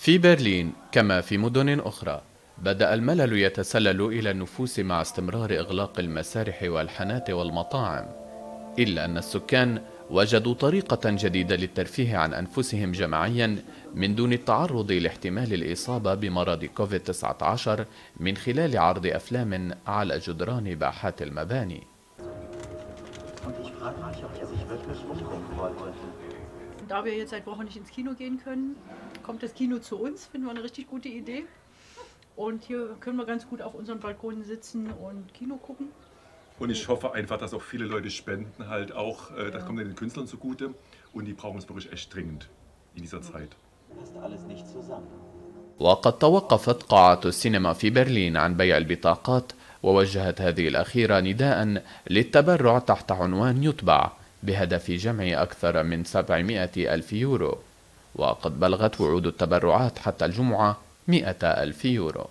في برلين كما في مدن أخرى بدأ الملل يتسلل إلى النفوس مع استمرار إغلاق المسارح والحانات والمطاعم إلا أن السكان وجدوا طريقة جديدة للترفيه عن أنفسهم جماعيا من دون التعرض لاحتمال الإصابة بمرض كوفيد-19 من خلال عرض أفلام على جدران باحات المباني. Da wir jetzt seit Wochen nicht ins Kino gehen können, kommt das Kino zu uns, finden wir eine richtig gute Idee. Und hier können wir ganz gut auf unseren Balkonen sitzen und Kino gucken. Und ich hoffe einfach, dass auch viele Leute spenden halt auch, äh, das kommt den Künstlern zugute und die brauchen es wirklich echt dringend in dieser Zeit. Passt alles nicht zusammen. وقد توقفت قاعة السينما في برلين عن بيع البطاقات ووجهت هذه الأخيرة نداء للتبرع تحت عنوان يتبع بهدف جمع أكثر من 700 ألف يورو وقد بلغت وعود التبرعات حتى الجمعة مئة ألف يورو.